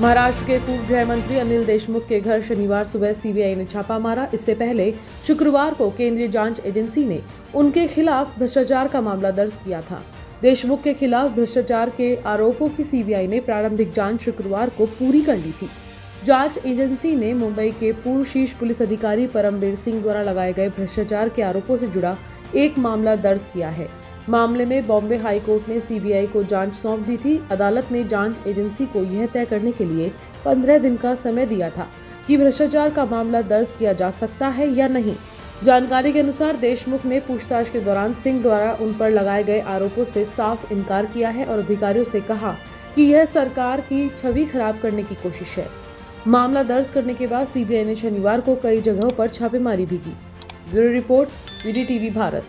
महाराष्ट्र के पूर्व गृह मंत्री अनिल देशमुख के घर शनिवार सुबह सीबीआई ने छापा मारा। इससे पहले शुक्रवार को केंद्रीय जाँच एजेंसी ने उनके खिलाफ भ्रष्टाचार का मामला दर्ज किया था। देशमुख के खिलाफ भ्रष्टाचार के आरोपों की सीबीआई ने प्रारंभिक जाँच शुक्रवार को पूरी कर ली थी। जाँच एजेंसी ने मुंबई के पूर्व शीर्ष पुलिस अधिकारी परमबीर सिंह द्वारा लगाए गए भ्रष्टाचार के आरोपों से जुड़ा एक मामला दर्ज किया है। मामले में बॉम्बे हाई कोर्ट ने सीबीआई को जाँच सौंप दी थी। अदालत ने जाँच एजेंसी को यह तय करने के लिए पंद्रह दिन का समय दिया था कि भ्रष्टाचार का मामला दर्ज किया जा सकता है या नहीं। जानकारी के अनुसार देशमुख ने पूछताछ के दौरान सिंह द्वारा उन पर लगाए गए आरोपों से साफ़ इनकार किया है और अधिकारियों से कहा कि यह सरकार की छवि खराब करने की कोशिश है। मामला दर्ज करने के बाद सीबीआई ने शनिवार को कई जगहों पर छापेमारी भी की। Bureau report VD TV Bharat.